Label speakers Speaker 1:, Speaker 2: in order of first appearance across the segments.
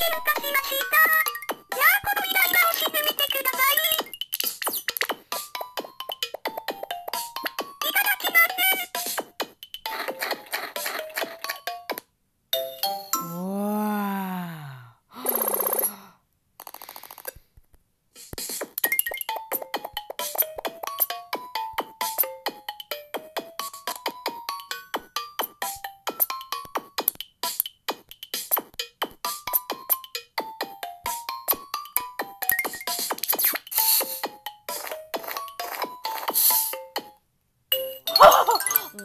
Speaker 1: けるかしました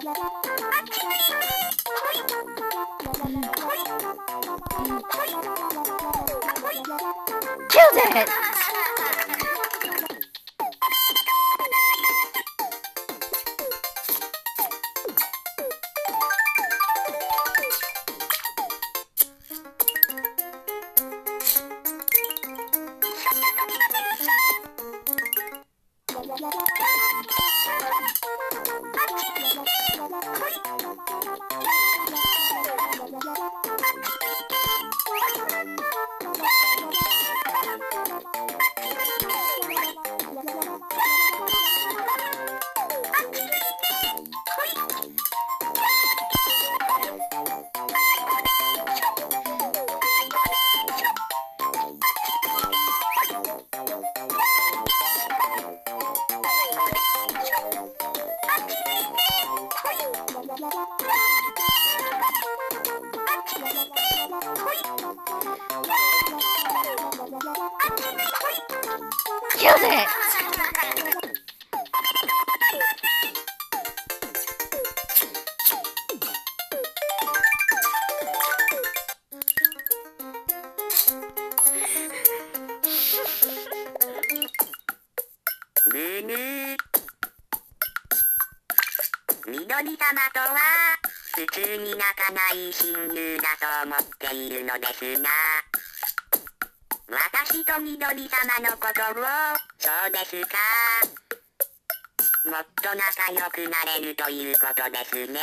Speaker 2: Killed it! Killed it!
Speaker 1: 「むむ」緑様とは普通に泣かない親友だと思っているのですが私とみのり様のことを、そうですか。もっと仲良くなれるということですね。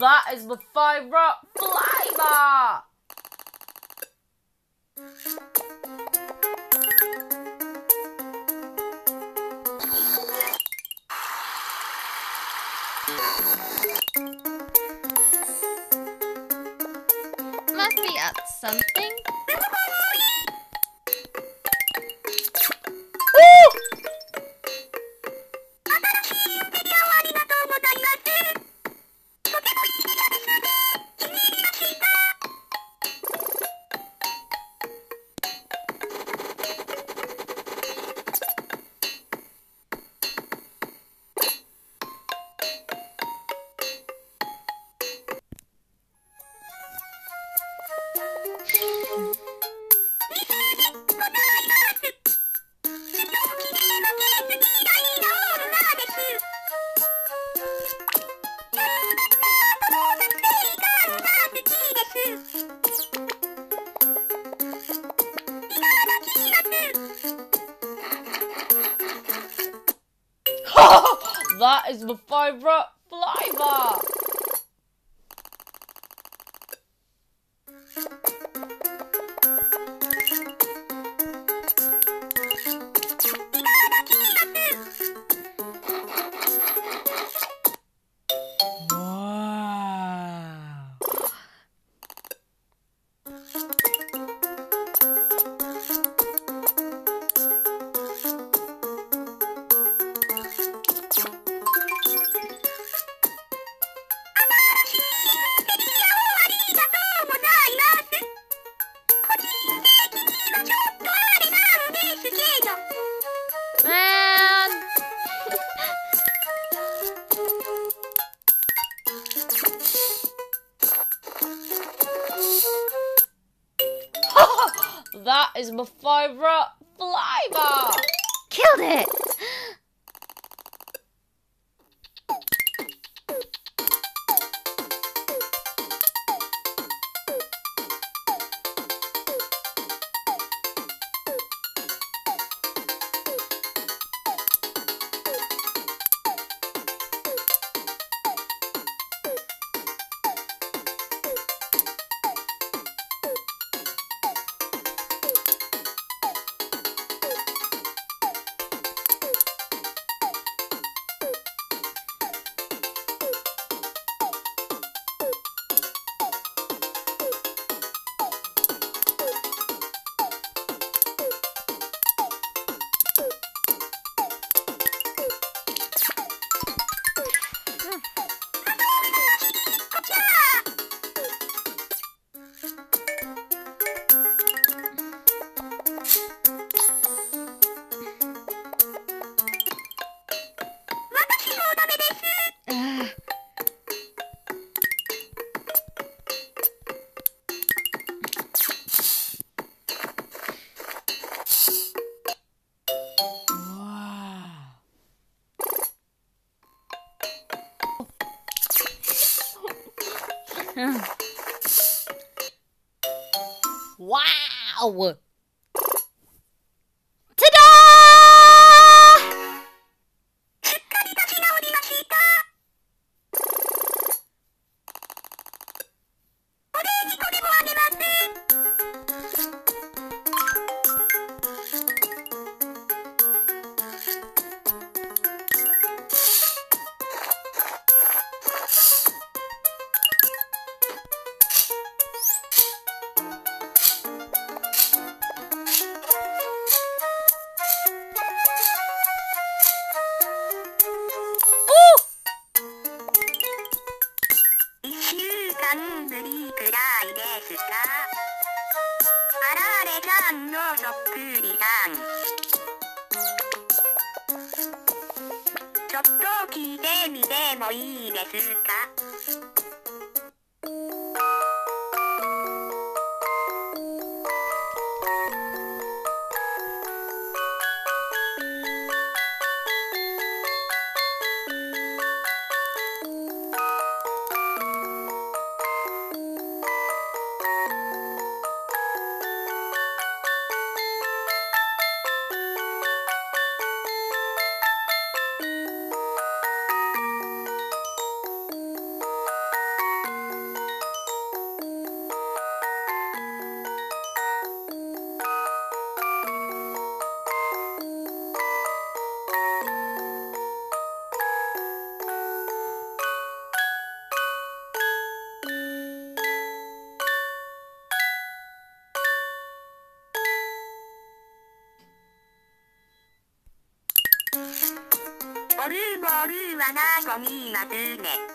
Speaker 2: That is my favorite flavor. Must be at something. that is my favorite flavor. Is my favorite flavor. Killed it. Wow!
Speaker 1: んのそっくりさんちょっと聞いてみてもいいですか？ルーボルーはなこにいますね。